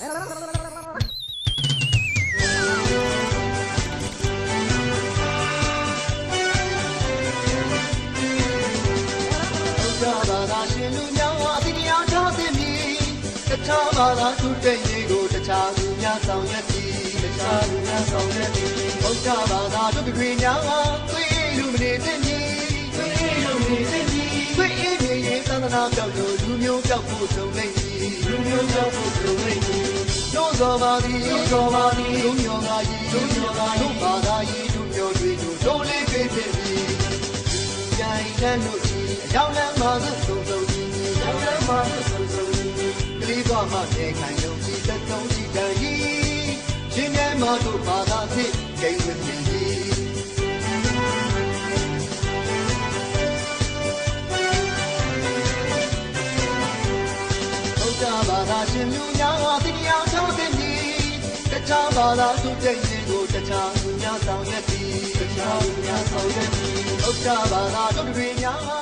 ကြပါသာရှင်လူများအတိတရားထားသည်မည်တခြားဘာသာသူတဲ့ရေးကိုတခြားသူများဆောင်ရွက်သည်တခြားသူများဆောင်ရွက်သည်ဘုရားဘာသာတို့တွေများသွေးလူမနေသည်မည်သွေးလူမနေသည်မည်သွေးအေးမြေရေးသန္တနာပြောက်လို့လူမျိုးပြောက်ဖို့သုံးနေသ တို့သောပါသည်တို့သောပါသည်တို့မျောငါကြီးတို့မျောငါတို့ဘာသာကြီးတို့မျောတွေတို့တို့လေးပေးဖြစ်သည်ကြိုင်တဲ့တို့ကြီးအကြောင်းလမ်းမှာသုံးသုံးကြီးအကြောင်းလမ်းမှာသုံးသုံးကြီးကလေးသွားမှနေခံယုံကြည်တဲ့သုံးကြည်တန်ကြီးရှင်မြတ်မတို့ဘာသာဖြင့်ဂိမ်းဝင်သည်ဘုရားဘာသာရှင်လူများဟာတရားထုတ်တဲ့ဤတ ခြားဘာသာသူတဲ့ရင်ကိုတခြားသူများဆောင်ရွက်သည်တခြားသူများဆောင်ရွက်သည်ဘုရားဘာသာတို့တွေများ